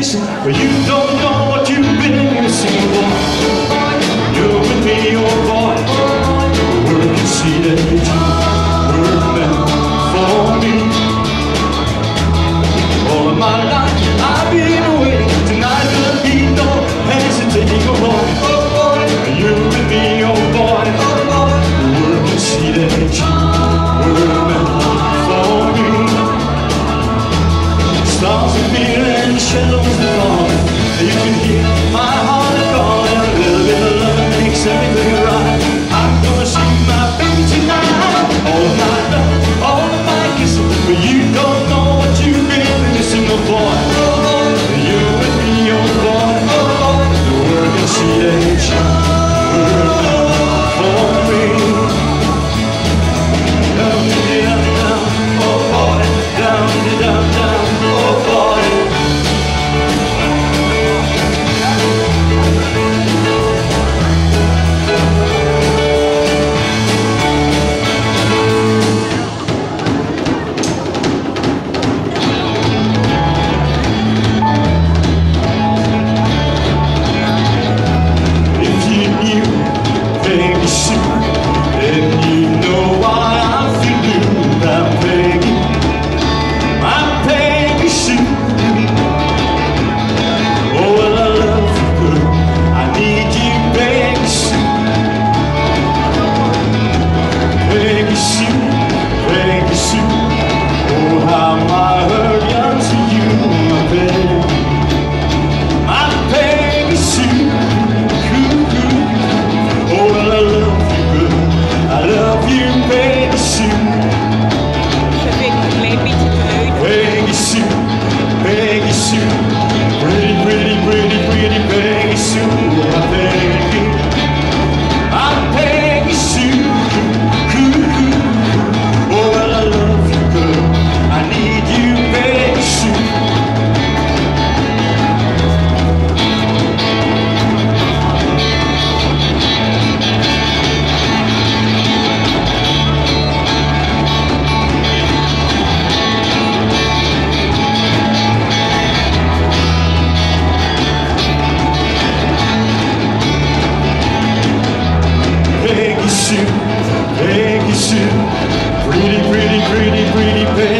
chasing But you don't know what you've been missing, boy You're with me, old boy ocean. Pretty, pretty, pretty, pretty, pretty.